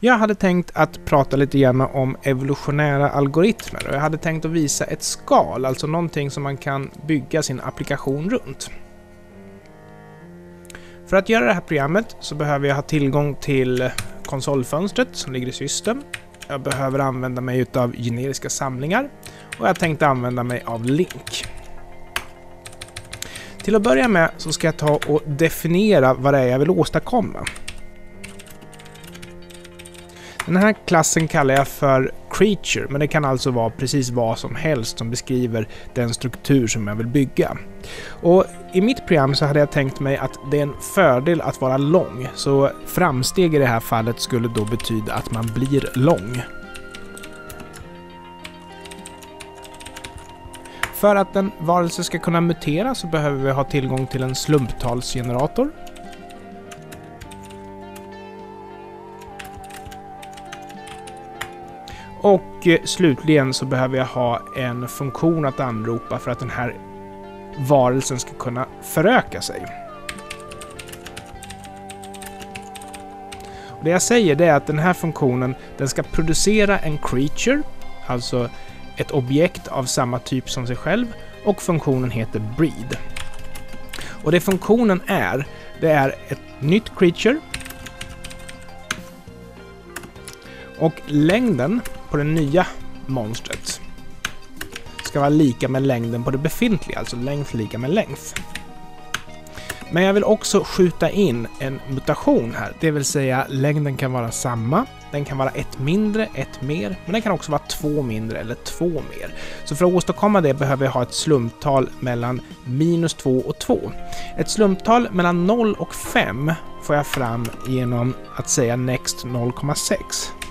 Jag hade tänkt att prata lite grann om evolutionära algoritmer och jag hade tänkt att visa ett skal, alltså någonting som man kan bygga sin applikation runt. För att göra det här programmet så behöver jag ha tillgång till konsolfönstret som ligger i system. Jag behöver använda mig av generiska samlingar och jag tänkte använda mig av link. Till att börja med så ska jag ta och definiera vad det är jag vill åstadkomma. Den här klassen kallar jag för Creature, men det kan alltså vara precis vad som helst som beskriver den struktur som jag vill bygga. Och I mitt program så hade jag tänkt mig att det är en fördel att vara lång, så framsteg i det här fallet skulle då betyda att man blir lång. För att en varelse ska kunna mutera så behöver vi ha tillgång till en slumptalsgenerator. Och eh, slutligen så behöver jag ha en funktion att anropa för att den här varelsen ska kunna föröka sig. Och det jag säger det är att den här funktionen den ska producera en creature, alltså ett objekt av samma typ som sig själv och funktionen heter breed. Och det funktionen är, det är ett nytt creature och längden på det nya monstret ska vara lika med längden på det befintliga, alltså längd lika med längd. Men jag vill också skjuta in en mutation här, det vill säga längden kan vara samma, den kan vara ett mindre, ett mer, men den kan också vara två mindre eller två mer. Så för att åstadkomma det behöver jag ha ett slumptal mellan minus 2 och 2. Ett slumptal mellan 0 och 5 får jag fram genom att säga next 0,6.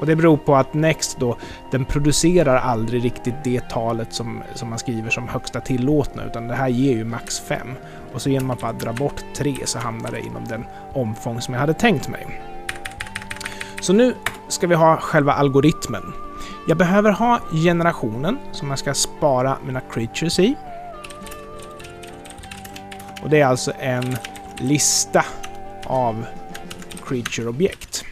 Och det beror på att Next då, den producerar aldrig riktigt det talet som, som man skriver som högsta tillåtna, utan det här ger ju max 5. Och så genom att bara dra bort 3 så hamnar det inom den omfång som jag hade tänkt mig. Så nu ska vi ha själva algoritmen. Jag behöver ha generationen som jag ska spara mina creatures i. Och det är alltså en lista av creature-objekt.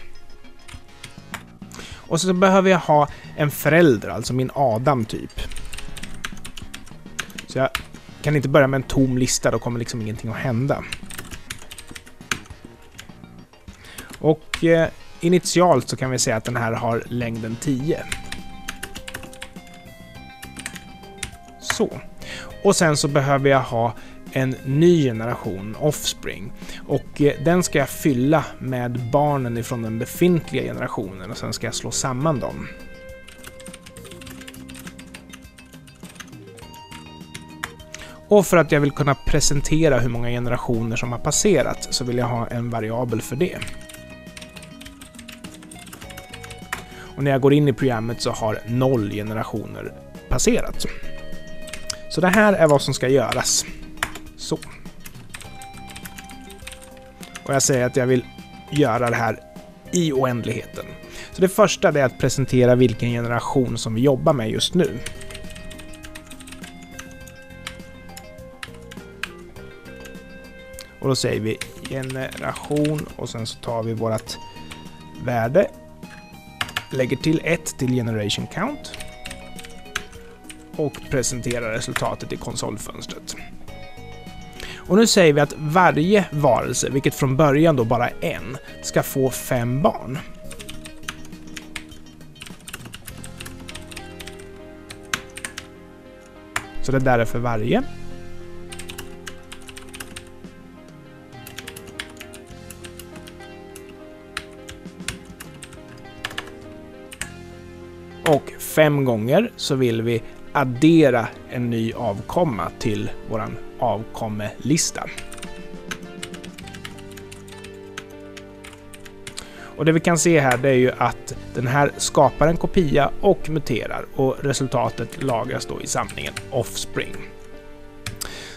Och så behöver jag ha en förälder, alltså min Adam typ. Så jag kan inte börja med en tom lista, då kommer liksom ingenting att hända. Och eh, initialt så kan vi säga att den här har längden 10. Så. Och sen så behöver jag ha en ny generation, Offspring. Och eh, den ska jag fylla med barnen ifrån den befintliga generationen och sen ska jag slå samman dem. Och för att jag vill kunna presentera hur många generationer som har passerat så vill jag ha en variabel för det. Och när jag går in i programmet så har noll generationer passerat. Så det här är vad som ska göras. Så. Och jag säger att jag vill göra det här i oändligheten. Så det första är att presentera vilken generation som vi jobbar med just nu. Och då säger vi generation och sen så tar vi vårt värde, lägger till 1 till generation count och presenterar resultatet i konsolfönstret. Och nu säger vi att varje varelse, vilket från början då bara är en, ska få fem barn. Så det där är för varje. Och fem gånger så vill vi addera en ny avkomma till vår avkommelista. Och det vi kan se här det är ju att den här skapar en kopia och muterar och resultatet lagras då i samlingen Offspring.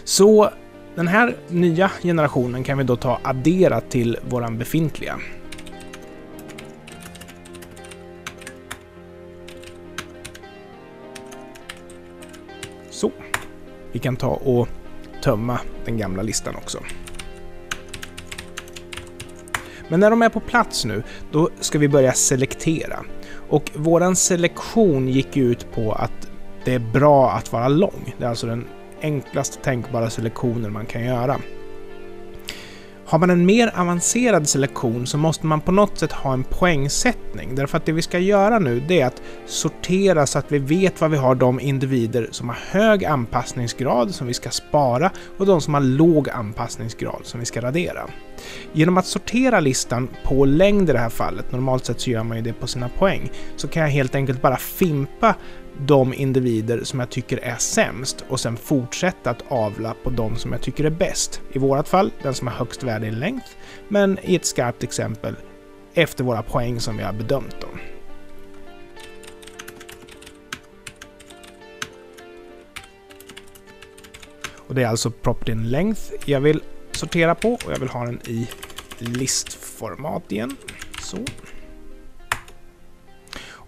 Så den här nya generationen kan vi då ta addera till våran befintliga. Vi kan ta och tömma den gamla listan också. Men när de är på plats nu, då ska vi börja selektera. Och våran selektion gick ut på att det är bra att vara lång. Det är alltså den enklaste tänkbara selektionen man kan göra. Har man en mer avancerad selektion så måste man på något sätt ha en poängsättning. Därför att det vi ska göra nu det är att sortera så att vi vet vad vi har de individer som har hög anpassningsgrad som vi ska spara och de som har låg anpassningsgrad som vi ska radera. Genom att sortera listan på längd i det här fallet, normalt sett så gör man ju det på sina poäng, så kan jag helt enkelt bara fimpa de individer som jag tycker är sämst och sen fortsätta att avla på de som jag tycker är bäst. I vårat fall den som har högst värde i längd, men i ett skarpt exempel efter våra poäng som vi har bedömt dem. Och det är alltså propertyn length jag vill sortera på och jag vill ha den i listformat igen. Så.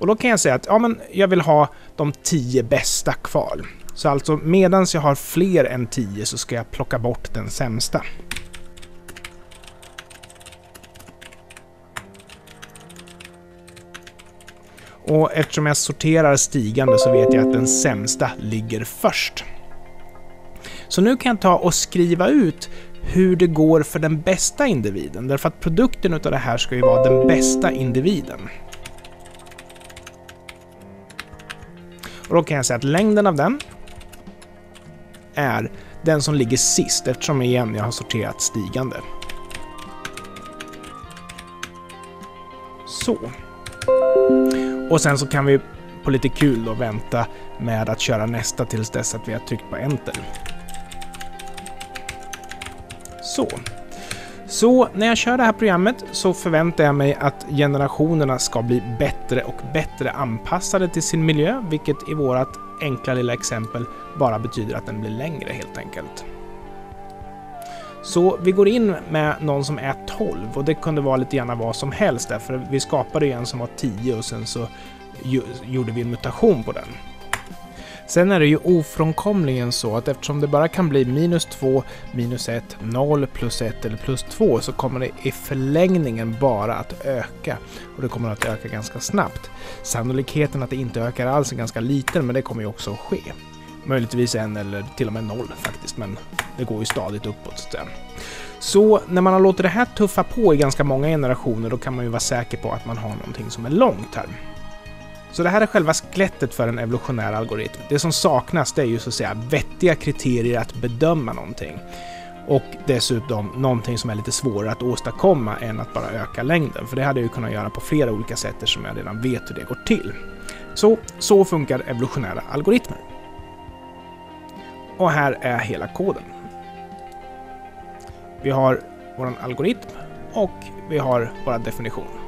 Och då kan jag säga att ja, men jag vill ha de tio bästa kvar. Så alltså medan jag har fler än 10 så ska jag plocka bort den sämsta. Och eftersom jag sorterar stigande så vet jag att den sämsta ligger först. Så nu kan jag ta och skriva ut hur det går för den bästa individen, därför att produkten utav det här ska ju vara den bästa individen. Och då kan jag säga att längden av den är den som ligger sist eftersom igen jag har sorterat stigande. Så. Och sen så kan vi på lite kul då vänta med att köra nästa tills dess att vi har tryckt på enter. Så. Så när jag kör det här programmet så förväntar jag mig att generationerna ska bli bättre och bättre anpassade till sin miljö, vilket i vårt enkla lilla exempel bara betyder att den blir längre helt enkelt. Så vi går in med någon som är 12 och det kunde vara lite grann vad som helst därför vi skapade ju en som var 10 och sen så gjorde vi en mutation på den. Sen är det ju ofrånkomligen så att eftersom det bara kan bli minus 2, minus 1, 0, plus 1 eller plus 2 så kommer det i förlängningen bara att öka. Och det kommer att öka ganska snabbt. Sannolikheten att det inte ökar alls är ganska liten men det kommer ju också att ske. Möjligtvis en eller till och med noll faktiskt, men det går ju stadigt uppåt. Så, så när man har låtit det här tuffa på i ganska många generationer då kan man ju vara säker på att man har någonting som är långt här. Så det här är själva skelettet för en evolutionär algoritm. Det som saknas det är ju så att säga vettiga kriterier att bedöma någonting. Och dessutom någonting som är lite svårare att åstadkomma än att bara öka längden. För det hade jag ju kunnat göra på flera olika sätt som jag redan vet hur det går till. Så, så funkar evolutionära algoritmer. Och här är hela koden. Vi har vår algoritm och vi har vår definition.